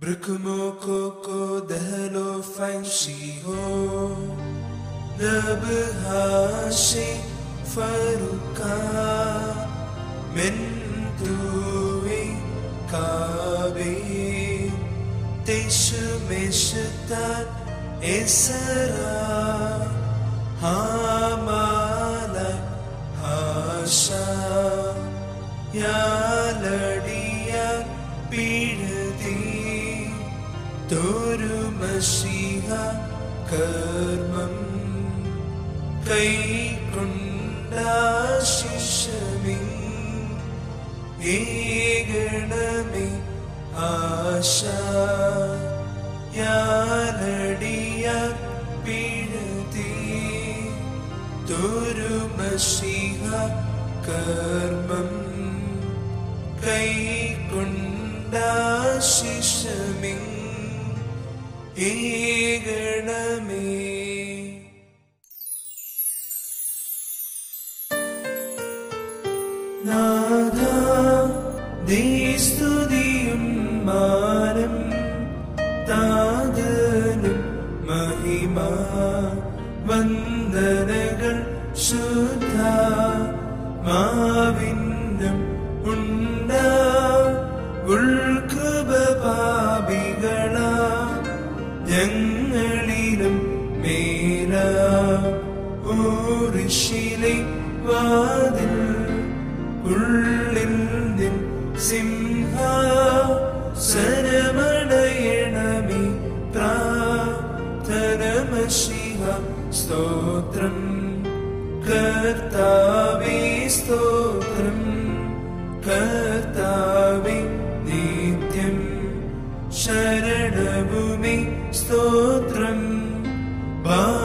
Brukumo koko dehelo fengshi ho Nabhashi faruka Mintuvi kabi Teshu meshtat esara Hamala hasha ya. दुर्मसिह कर्मम् कैकुण्डाशिषमि एगणमि आशा यानडिया पीडति दुर्मसिह कर्मम् कैकुण्डाशिषमि ഏകണമേ. നാഥ നീ സ്തുതിയും മാനം താതനും മഹിമ വന്ദനകൾ ശുദ്ധ മാവിന്നും ഞങ്ങളിലും മേല ഊറിശിലെ വാതിൽ ഉള്ളിൽ സിംഹ സരമണയണമേ പ്രാർത്ഥനമശിഹ സ്തോത്രം. കർത്താവേ സ്തോത്രം स्तोत्रम् ब